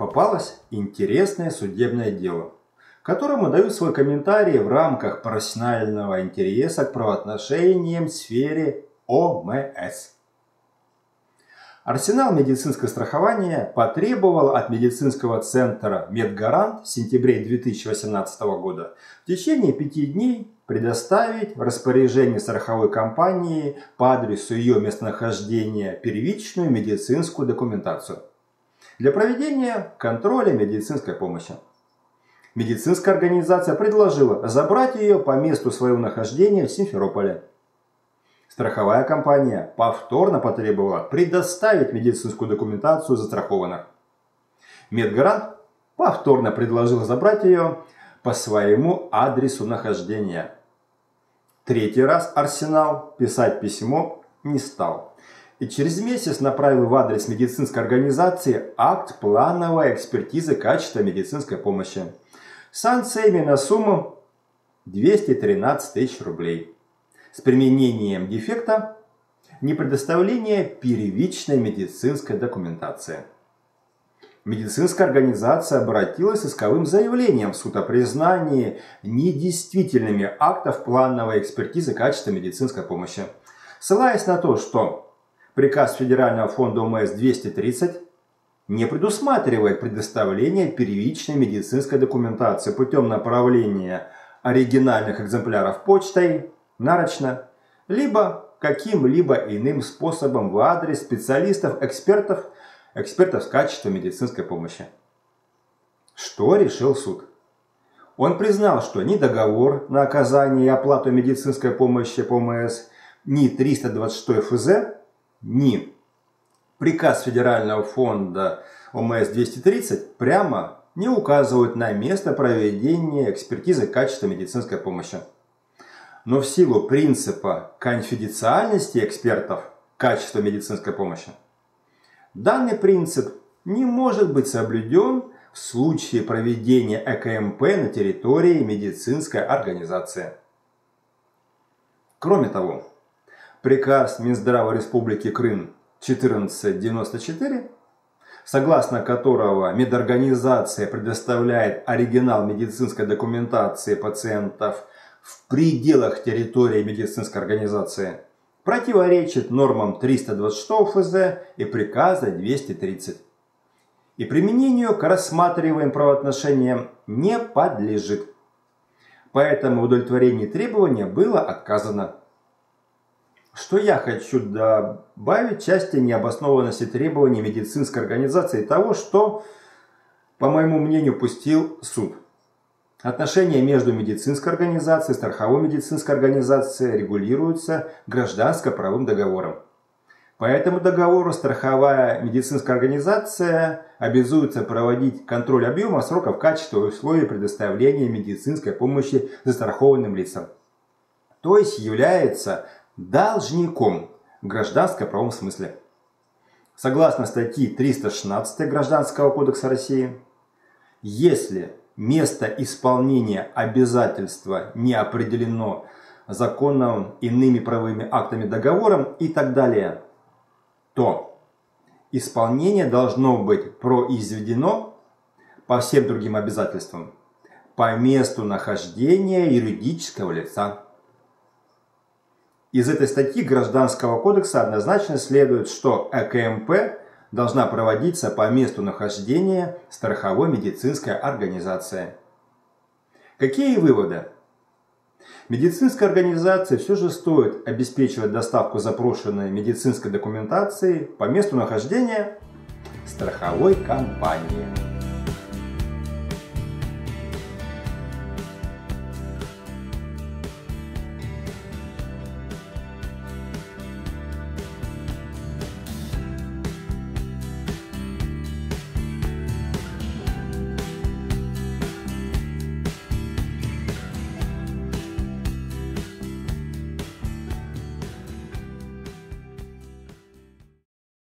попалось интересное судебное дело, которому дают свой комментарий в рамках профессионального интереса к правоотношениям в сфере ОМС. Арсенал медицинского страхования потребовал от медицинского центра «Медгарант» в сентябре 2018 года в течение пяти дней предоставить в распоряжение страховой компании по адресу ее местонахождения первичную медицинскую документацию для проведения контроля медицинской помощи. Медицинская организация предложила забрать ее по месту своего нахождения в Симферополе. Страховая компания повторно потребовала предоставить медицинскую документацию застрахованных. Медгарант повторно предложил забрать ее по своему адресу нахождения. Третий раз Арсенал писать письмо не стал. И через месяц направил в адрес медицинской организации акт плановой экспертизы качества медицинской помощи. Санкциями на сумму 213 тысяч рублей. С применением дефекта непредоставление первичной медицинской документации. Медицинская организация обратилась с исковым заявлением в суд о признании недействительными актов плановой экспертизы качества медицинской помощи. Ссылаясь на то, что приказ Федерального фонда ОМС 230 не предусматривает предоставление первичной медицинской документации путем направления оригинальных экземпляров почтой, нарочно, либо каким-либо иным способом в адрес специалистов-экспертов экспертов с качеством медицинской помощи. Что решил суд? Он признал, что ни договор на оказание и оплату медицинской помощи по МС, ни 326 ФЗ, ни приказ Федерального фонда ОМС-230 прямо не указывают на место проведения экспертизы качества медицинской помощи. Но в силу принципа конфиденциальности экспертов качества медицинской помощи Данный принцип не может быть соблюден в случае проведения ЭКМП на территории медицинской организации. Кроме того, приказ Минздрава Республики Крым 1494, согласно которого медорганизация предоставляет оригинал медицинской документации пациентов в пределах территории медицинской организации – противоречит нормам 326 ФЗ и приказа 230 и применению к рассматриваемым правоотношениям не подлежит. Поэтому удовлетворение требования было отказано. Что я хочу добавить части необоснованности требований медицинской организации того, что, по моему мнению, пустил суд – Отношения между медицинской организацией и страховой медицинской организацией регулируются гражданско-правым договором. По этому договору страховая медицинская организация обязуется проводить контроль объема, сроков, качества и условий предоставления медицинской помощи застрахованным лицам. То есть является должником в гражданско-правом смысле. Согласно статьи 316 Гражданского кодекса России, если место исполнения обязательства не определено законом, иными правовыми актами, договором и так далее, то исполнение должно быть произведено по всем другим обязательствам по месту нахождения юридического лица. Из этой статьи Гражданского кодекса однозначно следует, что ЭКМП должна проводиться по месту нахождения страховой медицинской организации. Какие выводы? Медицинской организации все же стоит обеспечивать доставку запрошенной медицинской документации по месту нахождения страховой компании.